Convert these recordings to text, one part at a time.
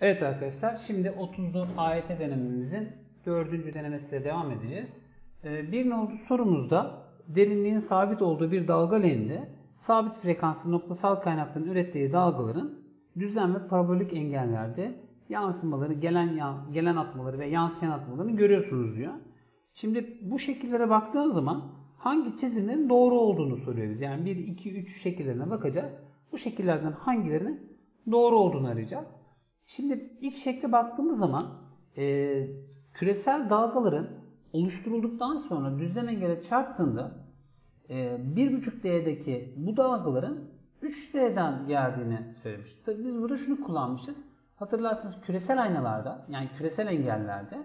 Evet arkadaşlar şimdi 30'lu AYT denememizin 4. denemesiyle devam edeceğiz. Ee, Bir nolu sorumuzda derinliğin sabit olduğu bir dalga leğeninde sabit frekanslı noktasal kaynakların ürettiği dalgaların düzlem ve parabolik engellerde yansımaları, gelen gelen atmaları ve yansıyan atmalarını görüyorsunuz diyor. Şimdi bu şekillere baktığın zaman hangi çizimlerin doğru olduğunu soruyor biz. Yani 1, 2, 3 şekillerine bakacağız. Bu şekillerden hangilerinin doğru olduğunu arayacağız. Şimdi ilk şekle baktığımız zaman e, küresel dalgaların oluşturulduktan sonra düzlem engele çarptığında e, 1.5D'deki bu dalgaların 3D'den geldiğini söylemiş. Tabii biz burada şunu kullanmışız. Hatırlarsanız küresel aynalarda yani küresel engellerde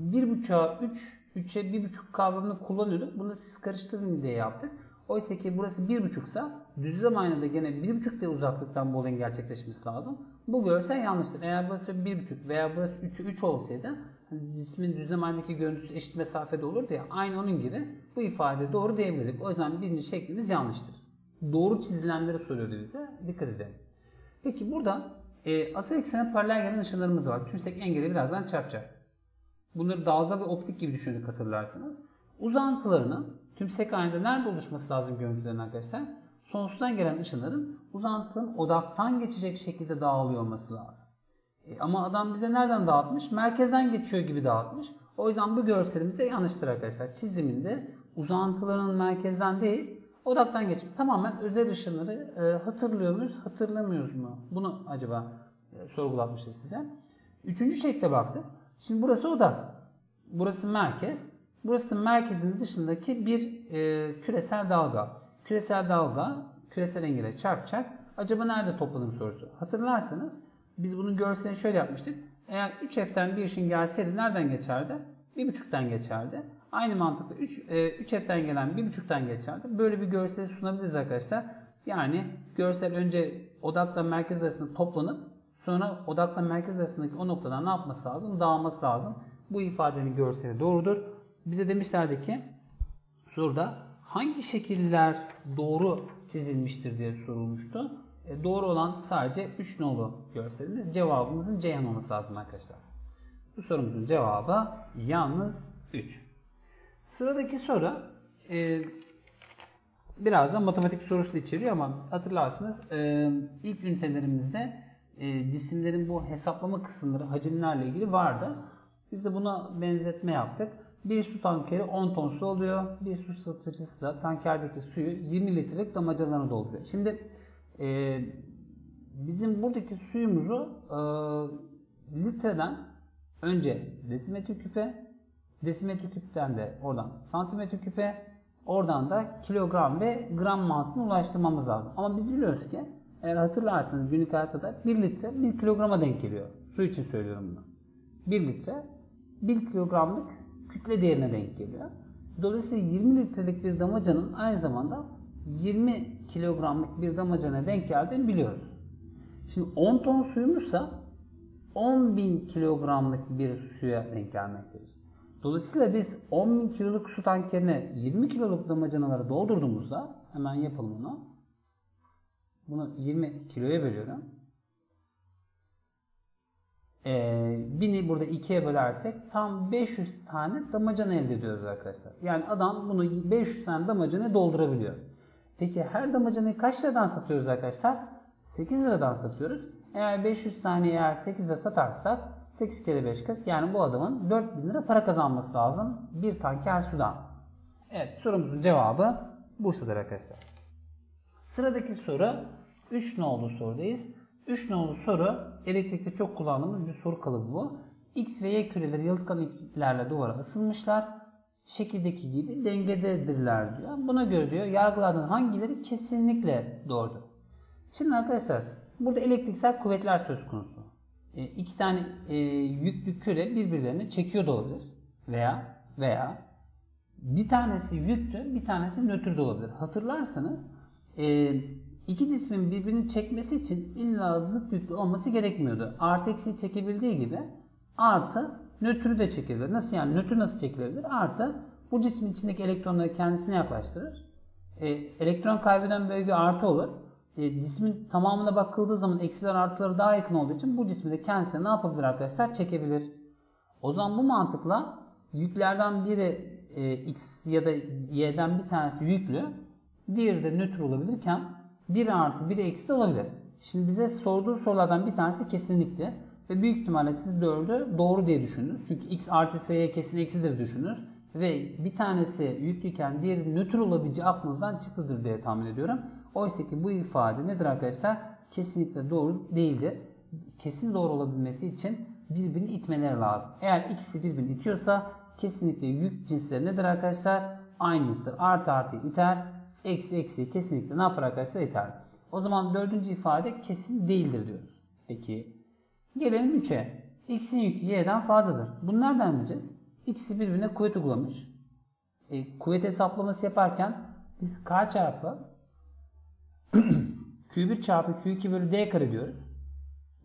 1.5'a 3, 3'e 1.5 kavramını kullanıyorduk. Bunu siz karıştırın diye yaptık. Oysa ki burası 1.5 ise düzlem aynada gene 1.5 D uzaklıktan bu olayın gerçekleşmesi lazım. Bu görsel yanlıştır. Eğer burası 1.5 veya burası 3'ü 3 olsaydı hani cismin düzlem aynadaki görüntüsü eşit mesafede olurdu ya aynı onun gibi bu ifade doğru diyebilirdik. O yüzden birinci şeklimiz yanlıştır. Doğru çizilenleri soruyordu bize. Dikkat edelim. Peki burada e, asıl eksene paralel gelen ışınlarımız var. Tümsek engeli birazdan çarpacak. Bunları dalga ve optik gibi düşündük hatırlarsınız. Uzantılarının tümsek aynada nerede oluşması lazım görüntülerin arkadaşlar? Sonsuzdan gelen ışınların uzantıların odaktan geçecek şekilde dağılıyor olması lazım. E, ama adam bize nereden dağıtmış? Merkezden geçiyor gibi dağıtmış. O yüzden bu görselimiz de yanlıştır arkadaşlar. Çiziminde uzantıların merkezden değil, odaktan geçiyor. Tamamen özel ışınları e, hatırlıyor muyuz, hatırlamıyoruz mu? Bunu acaba e, sorgulatmışız size. Üçüncü şekle baktık. Şimdi burası odak. Burası merkez. Burası da merkezin dışındaki bir e, küresel dalga. Küresel dalga küresel engele çarpacak. Acaba nerede toplanır sorusu. Hatırlarsanız biz bunun görselini şöyle yapmıştık. Eğer 3F'ten bir ışın gelseydi nereden geçerdi? 1.5'ten geçerdi. Aynı mantıkla 3, e, 3F'ten gelen 1.5'ten geçerdi. Böyle bir görseli sunabiliriz arkadaşlar. Yani görsel önce odakla merkez arasında toplanıp sonra odakla merkez arasındaki o noktadan ne yapması lazım? Dağılması lazım. Bu ifadenin görseli doğrudur. Bize demişlerdi ki soruda hangi şekiller doğru çizilmiştir diye sorulmuştu. E, doğru olan sadece 3 nolu görselimiz. Cevabımızın Ceyhan olması lazım arkadaşlar. Bu sorumuzun cevabı yalnız 3. Sıradaki soru e, biraz da matematik sorusu içeriyor ama hatırlarsınız e, ilk ünitelerimizde e, cisimlerin bu hesaplama kısımları hacimlerle ilgili vardı. Biz de buna benzetme yaptık. Bir su tankeri 10 ton su oluyor. Bir su satıcısı da tankerdeki suyu 20 litrelik damacanalarına dolduruyor. Şimdi e, bizim buradaki suyumuzu e, litreden önce desimetre küpe, desimetre küpten de oradan santimetre küpe, oradan da kilogram ve gram mantığına ulaştırmamız lazım. Ama biz biliyoruz ki eğer hatırlarsanız günlük hayatta da 1 litre 1 kilograma denk geliyor. Su için söylüyorum bunu. 1 litre 1 kilogramlık kütle değerine denk geliyor. Dolayısıyla 20 litrelik bir damacanın aynı zamanda 20 kilogramlık bir damacana denk geldiğini biliyoruz. Şimdi 10 ton suyumuzsa 10 bin kilogramlık bir suya denk gelmektedir. Dolayısıyla biz 10 bin kiloluk su tankerine 20 kiloluk damacanaları doldurduğumuzda hemen yapalım bunu. Bunu 20 kiloya bölüyorum. Ee, bini burada ikiye bölersek tam 500 tane damacana elde ediyoruz arkadaşlar. Yani adam bunu 500 tane damacana doldurabiliyor. Peki her damacanayı kaç liradan satıyoruz arkadaşlar? 8 liradan satıyoruz. Eğer 500 tane eğer 8 lira satarsak 8 kere 5 40 yani bu adamın 4000 lira para kazanması lazım bir tanker sudan. Evet sorumuzun cevabı Bursa'dır arkadaşlar. Sıradaki soru 3 nolu sorudayız. 3 nolu soru elektrikte çok kullandığımız bir soru kalıbı bu. X ve Y küreleri yalıtkan iplerle duvara asılmışlar. Şekildeki gibi dengededirler diyor. Buna göre diyor yargılardan hangileri kesinlikle doğrudur. Şimdi arkadaşlar burada elektriksel kuvvetler söz konusu. E, iki tane e, yüklü küre birbirlerini çekiyor da olabilir. Veya veya bir tanesi yüklü bir tanesi nötr de olabilir. Hatırlarsanız e, iki cismin birbirini çekmesi için illa zıt yüklü olması gerekmiyordu. Artı eksiği çekebildiği gibi artı nötrü de çekilir. Nasıl yani? Nötr nasıl çekilebilir? Artı bu cismin içindeki elektronları kendisine yaklaştırır. E, elektron kaybeden bölge artı olur. e, cismin tamamına bakıldığı zaman eksiler artıları daha yakın olduğu için bu cismi de kendisine ne yapabilir arkadaşlar? Çekebilir. O zaman bu mantıkla yüklerden biri e, x ya da y'den bir tanesi yüklü, diğeri de nötr olabilirken biri artı biri eksi de olabilir. Şimdi bize sorduğu sorulardan bir tanesi kesinlikti. Ve büyük ihtimalle siz dördü doğru diye düşündünüz. Çünkü x artı s'ye kesin eksidir düşündünüz. Ve bir tanesi yüklüyken diğeri nötr olabileceği aklınızdan çıktıdır diye tahmin ediyorum. Oysa ki bu ifade nedir arkadaşlar? Kesinlikle doğru değildir. Kesin doğru olabilmesi için birbirini itmeleri lazım. Eğer ikisi birbirini itiyorsa kesinlikle yük cinsleri nedir arkadaşlar? Aynı cinstir. Artı artı iter. Eksi eksi kesinlikle ne yapar arkadaşlar? iter. O zaman dördüncü ifade kesin değildir diyoruz. Peki gelelim 3'e. X'in yükü y'den fazladır. Bunu nereden bileceğiz? İkisi birbirine kuvvet uygulamış. E, kuvvet hesaplaması yaparken biz k çarpı Q1 çarpı Q2 bölü D kare diyoruz.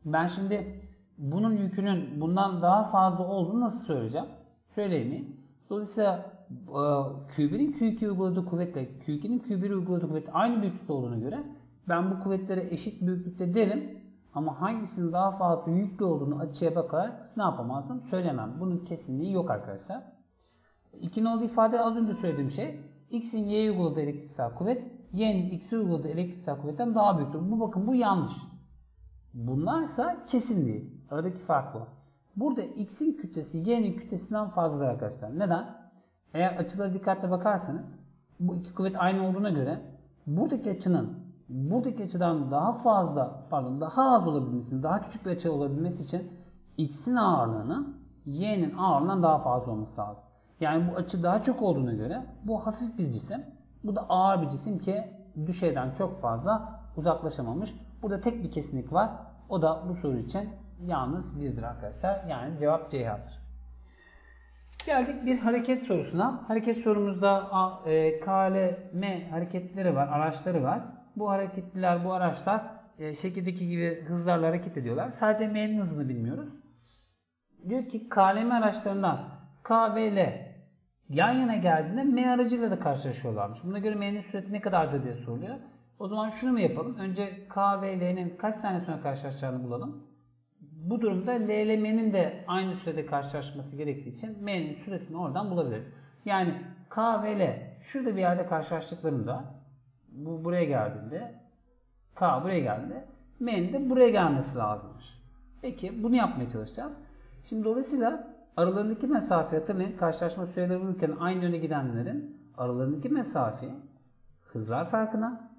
Ben şimdi bunun yükünün bundan daha fazla olduğunu nasıl söyleyeceğim? Söyleyemeyiz. Dolayısıyla Q1'in Q2 uyguladığı kuvvetle Q2'nin Q1'e uyguladığı kuvvet aynı büyüklükte olduğuna göre ben bu kuvvetlere eşit büyüklükte derim ama hangisinin daha fazla yüklü olduğunu açıya bakarak ne yapamazdım? Söylemem. Bunun kesinliği yok arkadaşlar. İki nolu ifade az önce söylediğim şey. X'in Y'ye uyguladığı elektriksel kuvvet, Y'nin X'e uyguladığı elektriksel kuvvetten daha büyüktür. Bu bakın bu yanlış. Bunlarsa kesin değil. Aradaki fark bu. Burada X'in kütlesi Y'nin kütlesinden fazladır arkadaşlar. Neden? Eğer açılara dikkatle bakarsanız bu iki kuvvet aynı olduğuna göre buradaki açının buradaki açıdan daha fazla pardon daha az olabilmesi, daha küçük bir açı olabilmesi için x'in ağırlığının y'nin ağırlığından daha fazla olması lazım. Yani bu açı daha çok olduğuna göre bu hafif bir cisim, bu da ağır bir cisim ki düşeyden çok fazla uzaklaşamamış. Burada tek bir kesinlik var. O da bu soru için yalnız birdir arkadaşlar. Yani cevap Ceyhan'dır. Geldik bir hareket sorusuna. Hareket sorumuzda e, KLM hareketleri var, araçları var. Bu hareketliler, bu araçlar e, şekildeki gibi hızlarla hareket ediyorlar. Sadece M'nin hızını bilmiyoruz. Diyor ki KLM araçlarından K ve L yan yana geldiğinde M aracıyla da karşılaşıyorlarmış. Buna göre M'nin sürati ne kadardır diye soruluyor. O zaman şunu mu yapalım? Önce K ve L'nin kaç saniye sonra karşılaşacağını bulalım. Bu durumda L ile de aynı sürede karşılaşması gerektiği için M'nin süratini oradan bulabiliriz. Yani K ve L şurada bir yerde karşılaştıklarında bu buraya geldiğinde K buraya geldi. M'nin de buraya gelmesi lazımmış. Peki bunu yapmaya çalışacağız. Şimdi dolayısıyla aralarındaki mesafe hatırlayın karşılaşma süreleri bulurken aynı yöne gidenlerin aralarındaki mesafe hızlar farkına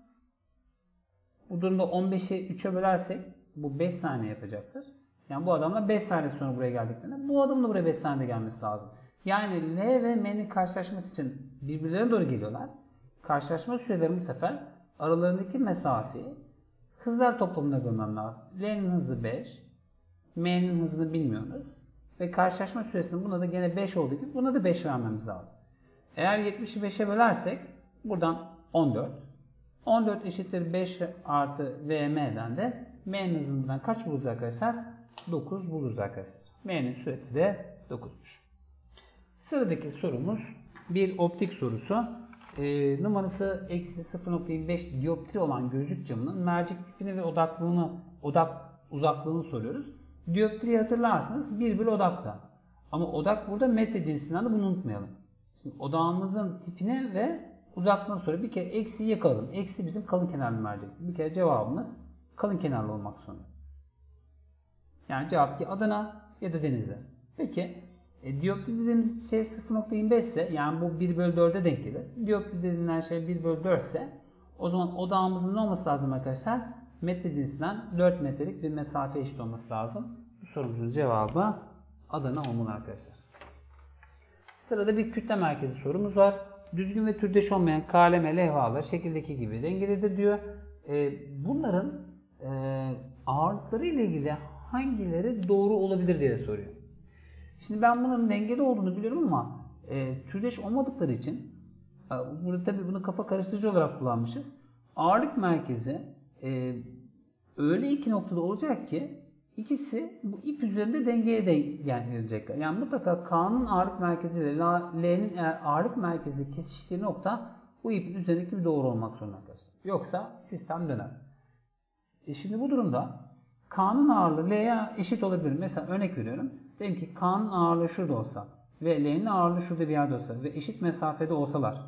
bu durumda 15'i 3'e bölersek bu 5 saniye yapacaktır. Yani bu adamla 5 saniye sonra buraya geldiklerinde bu adamla buraya 5 saniye gelmesi lazım. Yani L ve M'nin karşılaşması için birbirlerine doğru geliyorlar. Karşılaşma süreleri bu sefer aralarındaki mesafeyi hızlar toplamına görmem lazım. L'nin hızı 5, M'nin hızını bilmiyoruz. Ve karşılaşma süresinde buna da gene 5 olduğu gibi buna da 5 vermemiz lazım. Eğer 70'i 5'e bölersek buradan 14. 14 eşittir 5 artı VM'den de M'nin hızından kaç buluruz arkadaşlar? 9 buluruz arkadaşlar. M'nin süresi de 9'muş. Sıradaki sorumuz bir optik sorusu. E, numarası eksi 0.25 dioptri olan gözlük camının mercek tipini ve odaklığını, odak uzaklığını soruyoruz. Dioptriyi hatırlarsınız 1 bölü odakta. Ama odak burada metre cinsinden de bunu unutmayalım. Şimdi odağımızın tipine ve uzaklığını soruyor. Bir kere eksiyi yakaladım. Eksi bizim kalın kenarlı mercek. Bir kere cevabımız kalın kenarlı olmak zorunda. Yani cevap ya Adana ya da Denizli. Peki e, dioptri dediğimiz şey 0.25 ise yani bu 1 bölü 4'e denk gelir. Dioptri dediğimiz şey 1 bölü 4 ise o zaman odağımızın ne olması lazım arkadaşlar? Metre cinsinden 4 metrelik bir mesafe eşit olması lazım. Bu sorumuzun cevabı Adana olmalı arkadaşlar. Sırada bir kütle merkezi sorumuz var. Düzgün ve türdeş olmayan KLM levhalar şekildeki gibi dengelidir diyor. E, bunların e, ağırlıkları ile ilgili hangileri doğru olabilir diye soruyor. Şimdi ben bunların dengeli olduğunu biliyorum ama e, türdeş olmadıkları için e, burada tabii bunu kafa karıştırıcı olarak kullanmışız. Ağırlık merkezi e, öyle iki noktada olacak ki ikisi bu ip üzerinde dengeye denk. Yani mutlaka K'nın ağırlık merkezi ile L'nin ağırlık merkezi kesiştiği nokta bu ipin üzerindeki bir doğru olmak zorunda. Yoksa sistem döner. E şimdi bu durumda K'nın ağırlığı L'ye eşit olabilir. Mesela örnek veriyorum. Diyelim ki K'nın ağırlığı şurada olsa ve L'nin ağırlığı şurada bir yerde olsa ve eşit mesafede olsalar.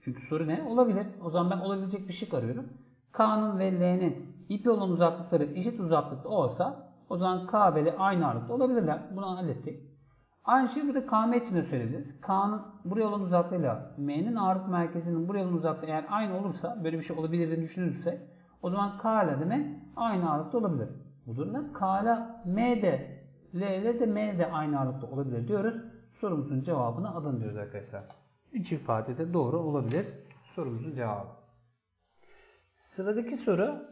Çünkü soru ne? Olabilir. O zaman ben olabilecek bir şık arıyorum. K'nın ve L'nin ipi olan uzaklıkları eşit uzaklıkta olsa o zaman K ve L aynı ağırlıkta olabilirler. Bunu hallettik. Aynı şeyi burada KM için de söyleyebiliriz. K'nın buraya olan uzaklığıyla M'nin ağırlık merkezinin buraya olan uzaklığı eğer aynı olursa böyle bir şey olabilir düşünürsek o zaman K ile de M aynı ağırlıkta olabilir. Bu durumda K ile M de L ile de M de aynı ağırlıkta olabilir diyoruz. Sorumuzun cevabını alın diyoruz arkadaşlar. Üç ifade de doğru olabilir. Sorumuzun cevabı. Sıradaki soru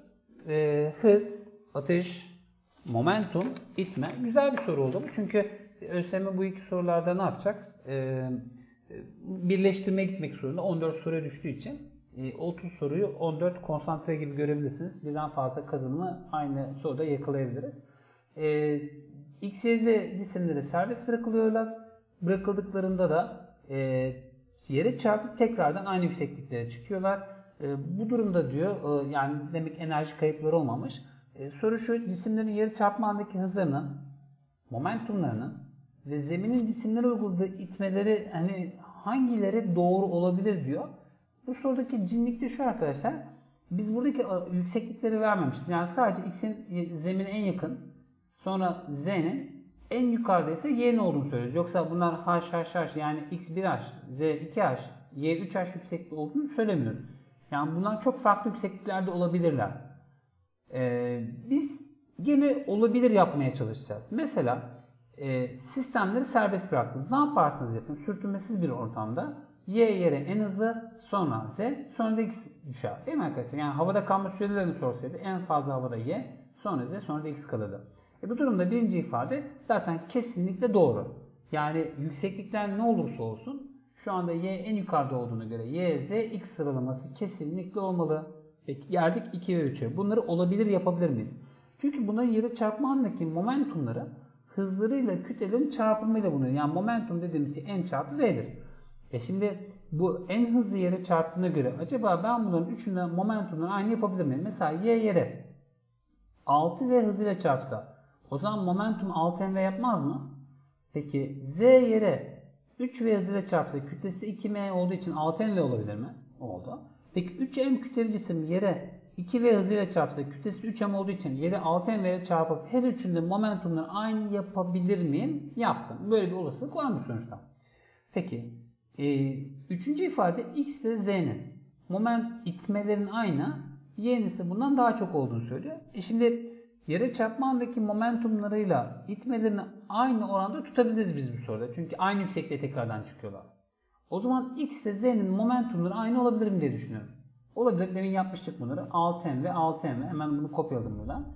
e, hız, atış, momentum, itme. Güzel bir soru oldu bu. Çünkü ÖSYM bu iki sorularda ne yapacak? E, birleştirmeye gitmek zorunda. 14 soruya düştüğü için e, 30 soruyu 14 konsantre gibi görebilirsiniz. Birden fazla kazanımı aynı soruda yakalayabiliriz. E, X, Y, Z cisimleri serbest bırakılıyorlar. Bırakıldıklarında da e, yere çarpıp tekrardan aynı yüksekliklere çıkıyorlar. E, bu durumda diyor e, yani demek enerji kayıpları olmamış. Soru şu cisimlerin yere çarpma andaki hızlarının, momentumlarının ve zeminin cisimlere uyguladığı itmeleri hani hangileri doğru olabilir diyor. Bu sorudaki cinlik de şu arkadaşlar. Biz buradaki yükseklikleri vermemişiz. Yani sadece x'in zemine en yakın, sonra z'nin en yukarıda ise y'nin olduğunu söylüyoruz. Yoksa bunlar h, h, h yani x 1h, z 2h, y 3h yüksekliği olduğunu söylemiyoruz. Yani bunlar çok farklı yüksekliklerde olabilirler. Ee, biz gene olabilir yapmaya çalışacağız. Mesela e, sistemleri serbest bıraktınız. Ne yaparsınız yapın? Sürtünmesiz bir ortamda y yere en hızlı, sonra z, sonra da x düşer. Değil mi arkadaşlar? Yani havada kalma sürelerini sorsaydı en fazla havada y, sonra z, sonra da x kalırdı. E bu durumda birinci ifade zaten kesinlikle doğru. Yani yükseklikler ne olursa olsun şu anda y en yukarıda olduğuna göre y, z, x sıralaması kesinlikle olmalı. Peki geldik 2 ve 3'e. Bunları olabilir yapabilir miyiz? Çünkü bunların yere çarpma andaki momentumları hızlarıyla kütlelerin çarpımıyla bulunuyor. Yani momentum dediğimiz şey m çarpı v'dir. E şimdi bu en hızlı yere çarptığına göre acaba ben bunların üçünden momentumları aynı yapabilir miyim? Mesela y yere 6v hızıyla çarpsa o zaman momentum 6mv yapmaz mı? Peki z yere 3v hızıyla çarpsa kütlesi de 2m olduğu için 6mv olabilir mi? Oldu. Peki 3m kütleli cisim yere 2v hızıyla çarpsa kütlesi 3m olduğu için yere 6m ile çarpıp her üçünde momentumları aynı yapabilir miyim? Yaptım. Böyle bir olasılık var mı sonuçta? Peki e, üçüncü ifade x ile z'nin moment itmelerin aynı y'nin ise bundan daha çok olduğunu söylüyor. E şimdi yere çarpma andaki momentumlarıyla itmelerini aynı oranda tutabiliriz biz bu soruda. Çünkü aynı yüksekliğe tekrardan çıkıyorlar. O zaman x ile z'nin momentumları aynı olabilir mi diye düşünüyorum. Olabilir. Demin yapmıştık bunları. 6m ve 6m. Hemen bunu kopyaladım buradan.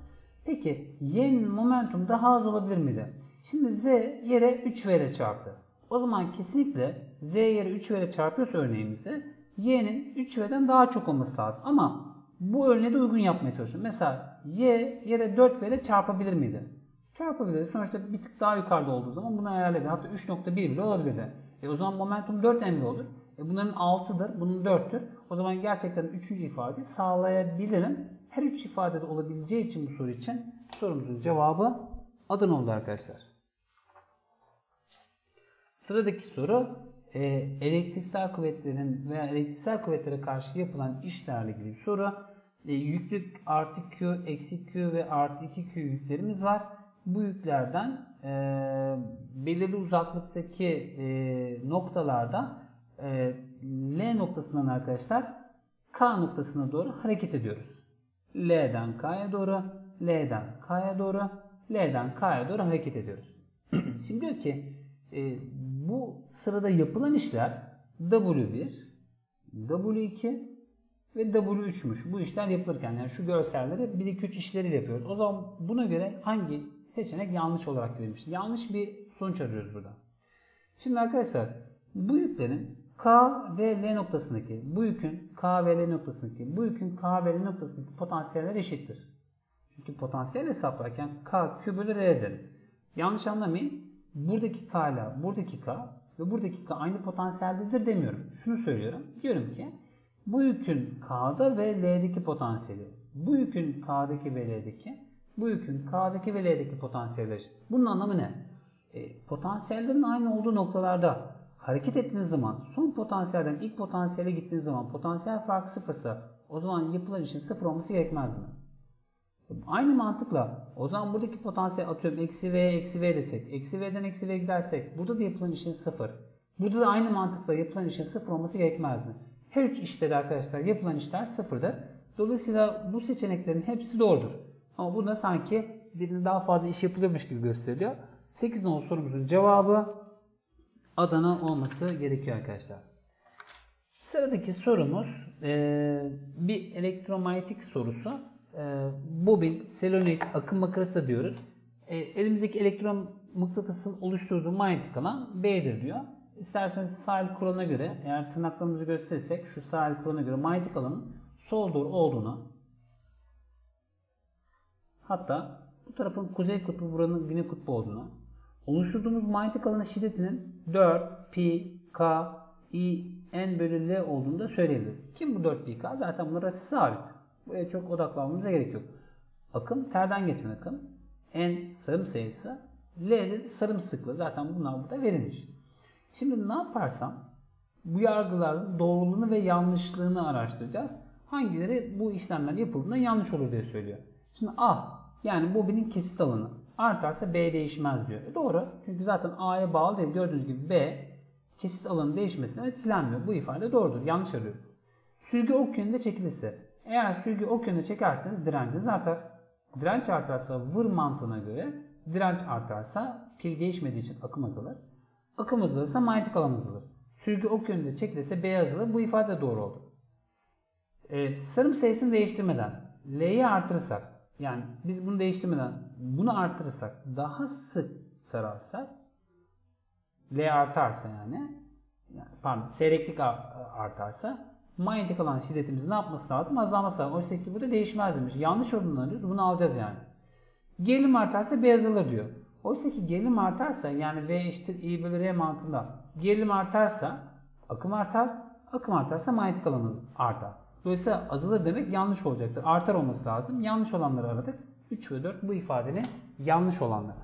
Peki y'nin momentum daha az olabilir miydi? Şimdi z yere 3v ile çarptı. O zaman kesinlikle z yere 3v ile çarpıyorsa örneğimizde y'nin 3v'den daha çok olması lazım. Ama bu örneğe de uygun yapmaya çalışıyorum. Mesela y yere 4v ile çarpabilir miydi? Çarpabilir. Sonuçta bir tık daha yukarıda olduğu zaman bunu ayarladı. Hatta 3.1 bile olabilirdi. E o zaman momentum 4 mv olur. E bunların 6'dır, bunun 4'tür. O zaman gerçekten 3. ifadeyi sağlayabilirim. Her 3 ifadede olabileceği için bu soru için sorumuzun cevabı Adana oldu arkadaşlar. Sıradaki soru e, elektriksel kuvvetlerin veya elektriksel kuvvetlere karşı yapılan işlerle ilgili bir soru. E, yüklük artı Q, eksi Q ve artı 2Q yüklerimiz var. Bu yüklerden e, belirli uzaklıktaki e, noktalarda e, L noktasından arkadaşlar K noktasına doğru hareket ediyoruz. L'den K'ya doğru, L'den K'ya doğru, L'den K'ya doğru hareket ediyoruz. Şimdi diyor ki e, bu sırada yapılan işler W1, W2 ve W3'müş. Bu işler yapılırken yani şu görselleri 1 2 3 işleri yapıyoruz. O zaman buna göre hangi seçenek yanlış olarak verilmiş? Yanlış bir sonuç arıyoruz burada. Şimdi arkadaşlar bu yüklerin K ve L noktasındaki bu yükün K ve L noktasındaki bu yükün K ve L noktasındaki potansiyeller eşittir. Çünkü potansiyel hesaplarken K Q bölü R'dir. Yanlış anlamayın. Buradaki K ile buradaki K ve buradaki K aynı potansiyeldedir demiyorum. Şunu söylüyorum. Diyorum ki bu yükün K'da ve L'deki potansiyeli Bu yükün K'daki ve L'deki, bu yükün K'daki ve L'deki potansiyeli eşit. Bunun anlamı ne? E, potansiyellerin aynı olduğu noktalarda hareket ettiğiniz zaman son potansiyelden ilk potansiyele gittiğiniz zaman potansiyel farkı sıfırsa o zaman yapılan işin sıfır olması gerekmez mi? Aynı mantıkla o zaman buradaki potansiyel atıyorum eksi v eksi v desek eksi v'den eksi v gidersek burada da yapılan işin sıfır. Burada da aynı mantıkla yapılan işin sıfır olması gerekmez mi? Her üç işte de arkadaşlar yapılan işler sıfırdır. Dolayısıyla bu seçeneklerin hepsi doğrudur. Ama burada sanki birinin daha fazla iş yapılıyormuş gibi gösteriliyor. 8 nolu sorumuzun cevabı Adana olması gerekiyor arkadaşlar. Sıradaki sorumuz bir elektromanyetik sorusu. E, bobin, selenoid, akım makarası da diyoruz. E, elimizdeki elektron mıknatısın oluşturduğu manyetik alan B'dir diyor. İsterseniz sahil kuralına göre eğer tırnaklarımızı gösterirsek şu sahil kuralına göre manyetik alanın sol doğru olduğunu hatta bu tarafın kuzey kutbu buranın güney kutbu olduğunu oluşturduğumuz manyetik alanın şiddetinin 4 pi k i n bölü l olduğunu da söyleyebiliriz. Kim bu 4 pi k? Zaten bunlar sabit. Buraya çok odaklanmamıza gerek yok. Akım terden geçen akım. N sarım sayısı. L de sarım sıklığı. Zaten bunlar burada verilmiş. Şimdi ne yaparsam bu yargıların doğruluğunu ve yanlışlığını araştıracağız. Hangileri bu işlemler yapıldığında yanlış olur diye söylüyor. Şimdi A yani bobinin kesit alanı artarsa B değişmez diyor. E doğru. Çünkü zaten A'ya bağlı değil. Gördüğünüz gibi B kesit alanı değişmesinden etkilenmiyor. Bu ifade doğrudur. Yanlış arıyoruz. Sürgü ok yönünde çekilirse eğer sürgü ok yönünde çekerseniz direnciniz artar. Direnç artarsa vır mantığına göre direnç artarsa pil değişmediği için akım azalır. Akım azalırsa manyetik alan azalır. Sürgü ok yönünde çekilirse B azalır. Bu ifade doğru oldu. Ee, sarım sayısını değiştirmeden L'yi artırırsak yani biz bunu değiştirmeden bunu artırırsak daha sık sararsak L artarsa yani, yani pardon seyreklik artarsa manyetik alan şiddetimiz ne yapması lazım? Azalması lazım. Oysa ki burada değişmez demiş. Yanlış olduğunu arıyoruz. Bunu alacağız yani. Gerilim artarsa B azalır diyor. Oysa ki gerilim artarsa yani V eşittir I bölü R mantığında gerilim artarsa akım artar. Akım artarsa manyetik alanı artar. Dolayısıyla azalır demek yanlış olacaktır. Artar olması lazım. Yanlış olanları aradık. 3 ve 4 bu ifadenin yanlış olanları.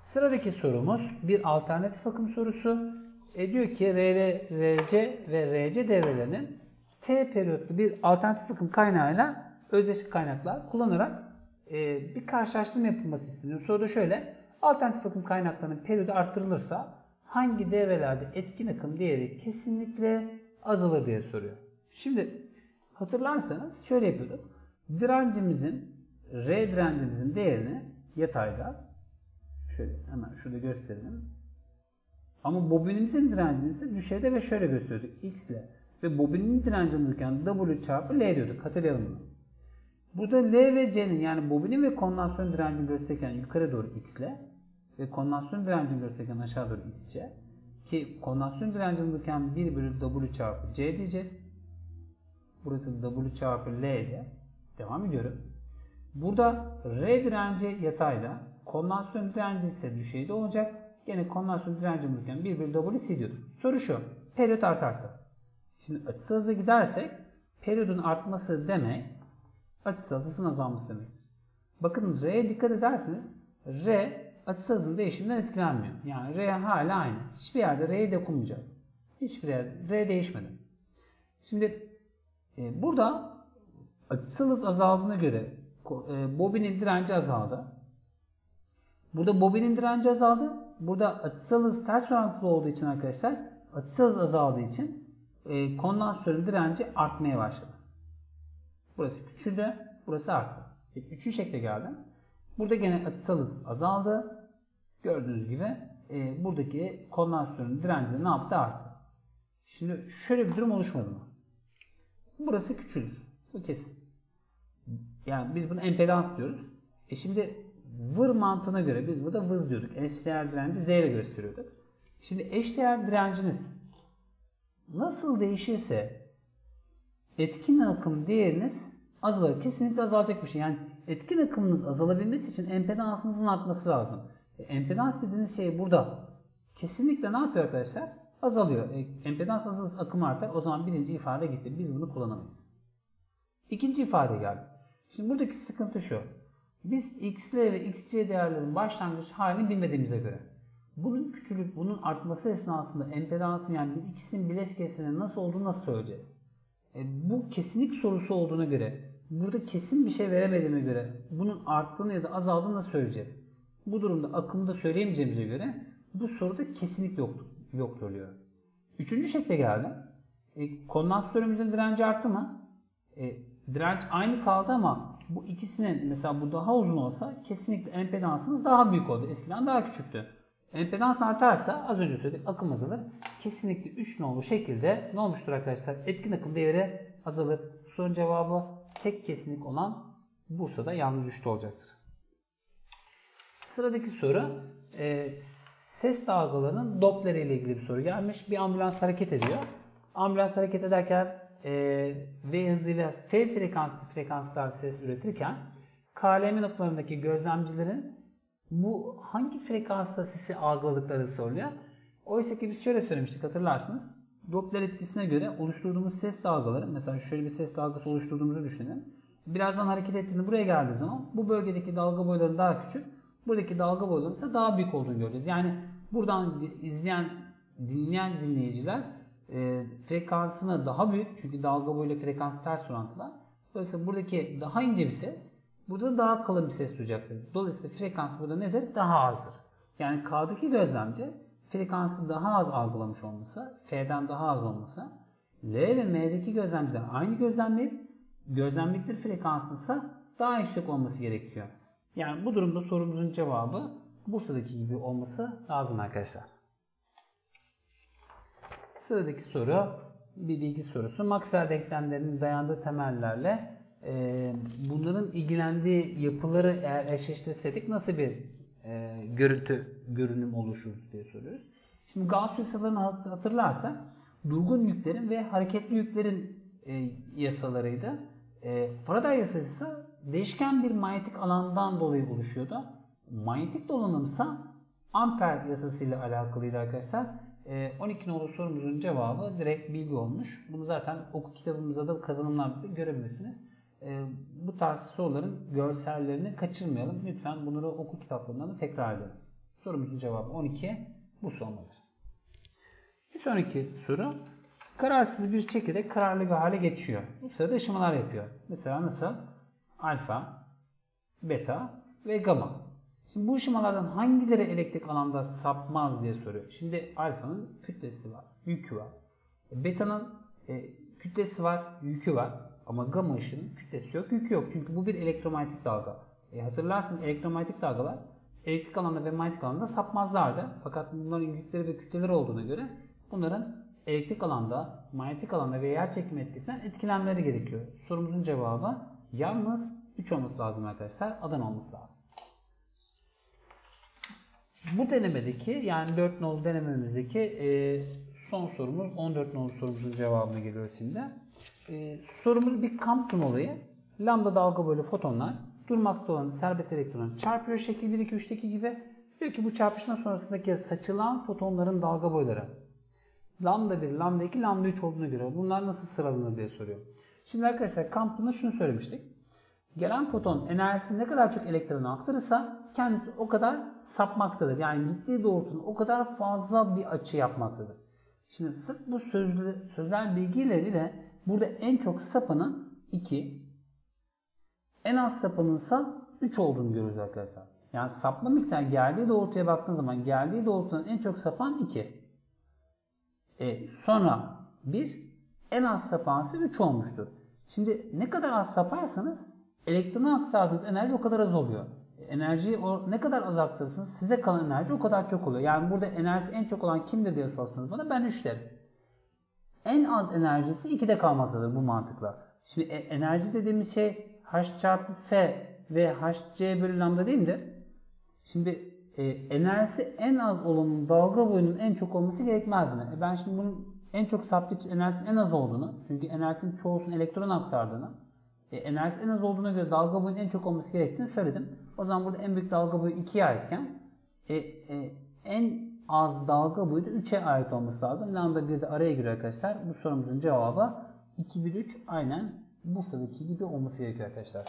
Sıradaki sorumuz bir alternatif akım sorusu. E diyor ki RR, RC ve RC devrelerinin T periyotlu bir alternatif akım kaynağıyla özdeşik kaynaklar kullanarak e, bir karşılaştırma yapılması isteniyor. Soruda şöyle. Alternatif akım kaynaklarının periyodu arttırılırsa hangi devrelerde etkin akım değeri kesinlikle azalır diye soruyor. Şimdi hatırlarsanız şöyle yapıyorduk. Direncimizin R direncimizin değerini yatayda şöyle hemen şurada gösterelim. Ama bobinimizin direncini düşeyde ve şöyle gösteriyorduk. X ile. Ve bobinin direncini bulurken W çarpı L diyorduk. Hatırlayalım bunu. Burada L ve C'nin yani bobinin ve kondansatörün direncini gösterirken yukarı doğru X ile ve kondansatörün direncini gösterirken aşağı doğru XC ki kondansatörün direncini bulurken 1 bölü W çarpı C diyeceğiz. Burası W çarpı L ile devam ediyorum. Burada R direnci yatayda, kondansatörün direnci ise düşeyde olacak. Yine kondansatörün direnci bulurken 1 bölü W. Soru şu, periyot artarsa. Şimdi açısal hıza gidersek periyodun artması demek açısal hızın azalması demek. Bakın R'ye dikkat ederseniz R açısal hızın değişiminden etkilenmiyor. Yani R hala aynı. Hiçbir yerde R'ye dokunmayacağız. Hiçbir yerde R değişmedi. Şimdi e, burada açısal hız azaldığına göre e, bobinin direnci azaldı. Burada bobinin direnci azaldı. Burada açısal hız ters orantılı olduğu için arkadaşlar açısal hız azaldığı için e, kondansatörün direnci artmaya başladı. Burası küçüldü, burası arttı. Peki üçüncü şekle geldim. Burada gene açısal hız azaldı. Gördüğünüz gibi e, buradaki kondansatörün direnci ne yaptı? Arttı. Şimdi şöyle bir durum oluşmadı mı? Burası küçülür. Bu kesin. Yani biz buna empedans diyoruz. E şimdi vır mantığına göre biz burada vız diyorduk. Eşdeğer direnci Z ile gösteriyorduk. Şimdi eşdeğer direnciniz nasıl değişirse etkin akım değeriniz azalır. Kesinlikle azalacak bir şey. Yani etkin akımınız azalabilmesi için empedansınızın artması lazım. E, empedans dediğiniz şey burada. Kesinlikle ne yapıyor arkadaşlar? Azalıyor. E, empedans azalırsa akım artar. O zaman birinci ifade gitti. Biz bunu kullanamayız. İkinci ifade geldi. Şimdi buradaki sıkıntı şu. Biz xl ve xc değerlerin başlangıç halini bilmediğimize göre bunun küçülüp bunun artması esnasında empedansın yani bir ikisinin bileşkesinin nasıl olduğunu nasıl söyleyeceğiz? E, bu kesinlik sorusu olduğuna göre burada kesin bir şey veremediğime göre bunun arttığını ya da azaldığını nasıl söyleyeceğiz? Bu durumda akımda söyleyemeyeceğimize göre bu soruda kesinlik yoktur, yoktur oluyor. Üçüncü şekle geldim. E, kondansatörümüzün direnci arttı mı? E, direnç aynı kaldı ama bu ikisinin mesela bu daha uzun olsa kesinlikle empedansınız daha büyük oldu. Eskiden daha küçüktü. Empedans artarsa az önce söyledik akım azalır. Kesinlikle 3 nolu şekilde ne olmuştur arkadaşlar? Etkin akım değeri azalır. Sorun cevabı tek kesinlik olan Bursa'da yalnız 3'te olacaktır. Sıradaki soru e, ses dalgalarının Doppler ile ilgili bir soru gelmiş. Bir ambulans hareket ediyor. Ambulans hareket ederken e, V hızıyla F frekanslı frekanslar ses üretirken KLM noktalarındaki gözlemcilerin bu hangi frekansta sesi algıladıkları soruluyor. Oysa ki biz şöyle söylemiştik hatırlarsınız. Doppler etkisine göre oluşturduğumuz ses dalgaları, mesela şöyle bir ses dalgası oluşturduğumuzu düşünelim. Birazdan hareket ettiğinde buraya geldiği zaman bu bölgedeki dalga boyları daha küçük, buradaki dalga boyları ise daha büyük olduğunu göreceğiz. Yani buradan izleyen, dinleyen dinleyiciler e, frekansını daha büyük çünkü dalga boyuyla frekans ters orantılar. Dolayısıyla buradaki daha ince bir ses burada daha kalın bir ses duyacaktır. Dolayısıyla frekans burada nedir? Daha azdır. Yani K'daki gözlemci frekansı daha az algılamış olması, F'den daha az olması, L ve M'deki gözlemciler aynı gözlemleyip gözlemliktir frekansın ise daha yüksek olması gerekiyor. Yani bu durumda sorumuzun cevabı Bursa'daki gibi olması lazım arkadaşlar. Sıradaki soru bir bilgi sorusu. Maxwell denklemlerinin dayandığı temellerle e, bunların ilgilendiği yapıları eğer eşleştirseydik nasıl bir e, görüntü, görünüm oluşur diye soruyoruz. Şimdi Gauss yasalarını hatırlarsak durgun yüklerin ve hareketli yüklerin e, yasalarıydı. E, Faraday yasası ise değişken bir manyetik alandan dolayı oluşuyordu. Manyetik dolanımsa amper yasasıyla alakalıydı arkadaşlar. 12 nolu sorumuzun cevabı direkt bilgi olmuş. Bunu zaten oku kitabımızda da kazanımlarda görebilirsiniz. Bu tarz soruların görsellerini kaçırmayalım. Lütfen bunları oku kitaplarından da tekrar edelim. Sorumuzun cevabı 12. Bu olmalıdır. Bir sonraki soru. Kararsız bir çekirdek kararlı bir hale geçiyor. Bu sırada ışımalar yapıyor. Mesela nasıl? Alfa, beta ve gamma. Şimdi bu ışımalardan hangileri elektrik alanda sapmaz diye soruyor. Şimdi alfanın kütlesi var, yükü var. Beta'nın e, kütlesi var, yükü var. Ama gamma ışının kütlesi yok, yükü yok. Çünkü bu bir elektromanyetik dalga. E, hatırlarsınız elektromanyetik dalgalar elektrik alanda ve manyetik alanda sapmazlardı. Fakat bunların yükleri ve kütleleri olduğuna göre bunların elektrik alanda, manyetik alanda ve yer çekimi etkisinden etkilenmeleri gerekiyor. Sorumuzun cevabı yalnız 3 olması lazım arkadaşlar. Adan olması lazım. Bu denemedeki yani 4 nolu denememizdeki e, son sorumuz 14 nolu sorumuzun cevabına geliyor şimdi. E, sorumuz bir Compton olayı. Lambda dalga boylu fotonlar durmakta olan serbest elektron çarpıyor şekil 1 2 3'teki gibi. Diyor ki bu çarpışma sonrasındaki saçılan fotonların dalga boyları lambda 1, lambda 2, lambda 3 olduğunu göre bunlar nasıl sıralanır diye soruyor. Şimdi arkadaşlar Compton'da şunu söylemiştik. Gelen foton enerjisini ne kadar çok elektrona aktarırsa kendisi o kadar sapmaktadır. Yani gittiği doğrultunun o kadar fazla bir açı yapmaktadır. Şimdi sırf bu sözlü, sözel bilgiyle bile burada en çok sapanın 2, en az sapanın ise 3 olduğunu görüyoruz arkadaşlar. Yani sapma miktarı geldiği doğrultuya baktığın zaman geldiği doğrultudan en çok sapan 2. E, sonra 1, en az sapansı 3 olmuştur. Şimdi ne kadar az saparsanız elektrona aktardığınız enerji o kadar az oluyor. Enerjiyi o, ne kadar az aktarırsanız size kalan enerji o kadar çok oluyor. Yani burada enerjisi en çok olan kimdir diye sorsanız bana ben 3 derim. En az enerjisi 2'de kalmaktadır bu mantıkla. Şimdi e, enerji dediğimiz şey H çarpı F ve HC bölü lambda değil midir? Şimdi e, enerjisi en az olanın dalga boyunun en çok olması gerekmez mi? E ben şimdi bunun en çok sabit enerjisinin en az olduğunu, çünkü enerjisinin çoğusunun elektron aktardığını, e, enerjisi en az olduğuna göre dalga boyunun en çok olması gerektiğini söyledim. O zaman burada en büyük dalga boyu 2'ye aitken e, e, en az dalga boyu da 3'e ait olması lazım. Lambda bir de araya giriyor arkadaşlar. Bu sorumuzun cevabı 2, 1, 3 aynen Bursa'daki gibi olması gerekiyor arkadaşlar.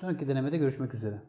Sonraki denemede görüşmek üzere.